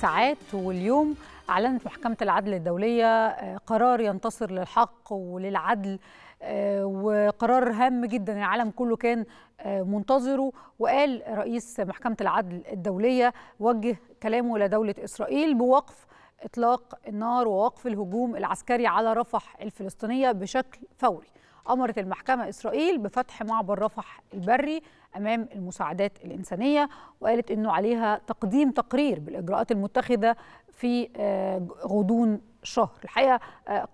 ساعات واليوم أعلنت محكمة العدل الدولية قرار ينتصر للحق وللعدل وقرار هام جدا. العالم كله كان منتظره. وقال رئيس محكمة العدل الدولية وجه كلامه لدولة إسرائيل بوقف إطلاق النار ووقف الهجوم العسكري على رفح الفلسطينية بشكل فوري. أمرت المحكمة إسرائيل بفتح معبر رفح البري أمام المساعدات الإنسانية وقالت أنه عليها تقديم تقرير بالإجراءات المتخذة في غضون شهر. الحقيقة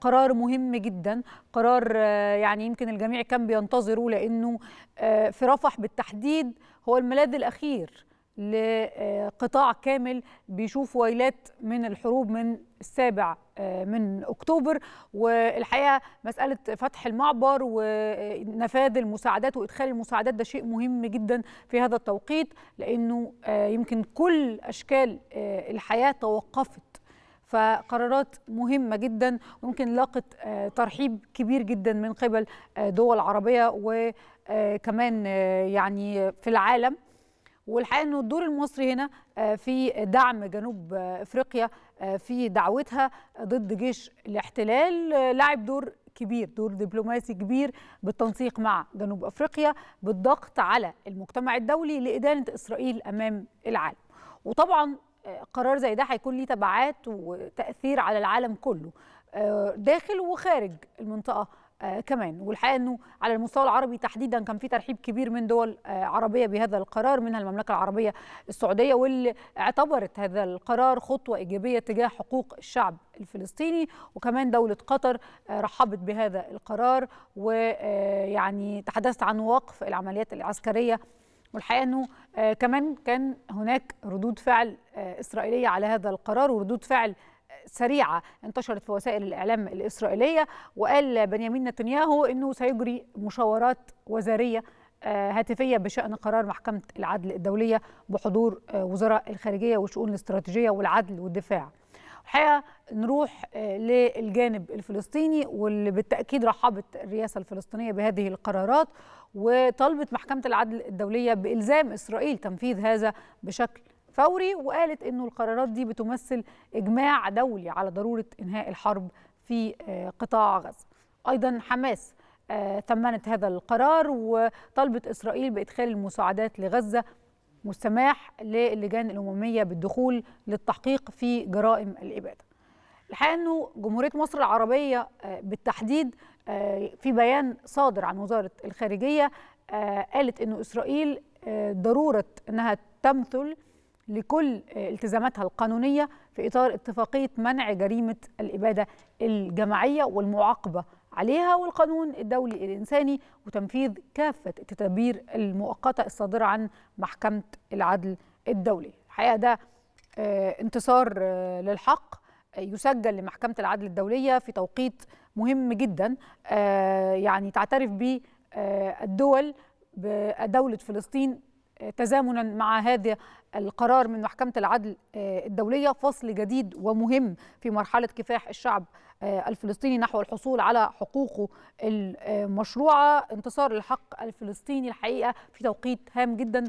قرار مهم جدا قرار يعني يمكن الجميع كان بينتظره لأنه في رفح بالتحديد هو الملاذ الأخير لقطاع كامل بيشوف ويلات من الحروب من السابع من أكتوبر. والحقيقة مسألة فتح المعبر ونفاذ المساعدات وإدخال المساعدات ده شيء مهم جدا في هذا التوقيت لأنه يمكن كل أشكال الحياة توقفت. فقرارات مهمة جدا وممكن لاقت ترحيب كبير جدا من قبل دول عربية وكمان يعني في العالم. والحقيقة إنه الدور المصري هنا في دعم جنوب إفريقيا في دعوتها ضد جيش الاحتلال لعب دور كبير دور دبلوماسي كبير بالتنسيق مع جنوب إفريقيا بالضغط على المجتمع الدولي لإدانة إسرائيل أمام العالم. وطبعا قرار زي ده هيكون ليه تبعات وتأثير على العالم كله داخل وخارج المنطقة آه كمان. والحقيقة إنه على المستوى العربي تحديدا كان في ترحيب كبير من دول آه عربية بهذا القرار منها المملكة العربية السعودية واللي اعتبرت هذا القرار خطوة إيجابية تجاه حقوق الشعب الفلسطيني. وكمان دولة قطر آه رحبت بهذا القرار ويعني تحدثت عن وقف العمليات العسكرية. والحقيقة إنه آه كمان كان هناك ردود فعل آه إسرائيلية على هذا القرار وردود فعل سريعة انتشرت في وسائل الإعلام الإسرائيلية وقال بنيامين نتنياهو أنه سيجري مشاورات وزارية هاتفية بشأن قرار محكمة العدل الدولية بحضور وزراء الخارجية والشؤون الاستراتيجية والعدل والدفاع. الحقيقة نروح للجانب الفلسطيني واللي بالتأكيد رحبت الرئاسة الفلسطينية بهذه القرارات وطلبت محكمة العدل الدولية بإلزام إسرائيل تنفيذ هذا بشكل فوري وقالت إنه القرارات دي بتمثل إجماع دولي على ضرورة إنهاء الحرب في قطاع غزة. أيضا حماس ثمنت هذا القرار وطلبت إسرائيل بإدخال المساعدات لغزة والسماح للجان الأممية بالدخول للتحقيق في جرائم الاباده. الحقيقة إنه جمهورية مصر العربية بالتحديد في بيان صادر عن وزارة الخارجية قالت إنه إسرائيل ضرورة إنها تمثل لكل التزاماتها القانونية في إطار اتفاقية منع جريمة الإبادة الجماعية والمعاقبة عليها والقانون الدولي الإنساني وتنفيذ كافة التدابير المؤقتة الصادرة عن محكمة العدل الدولي. الحقيقة ده انتصار للحق يسجل لمحكمة العدل الدولية في توقيت مهم جدا يعني تعترف به الدول بدولة فلسطين تزامنا مع هذا القرار من محكمة العدل الدولية فصل جديد ومهم في مرحلة كفاح الشعب الفلسطيني نحو الحصول على حقوقه المشروعة انتصار الحق الفلسطيني الحقيقة في توقيت هام جدا.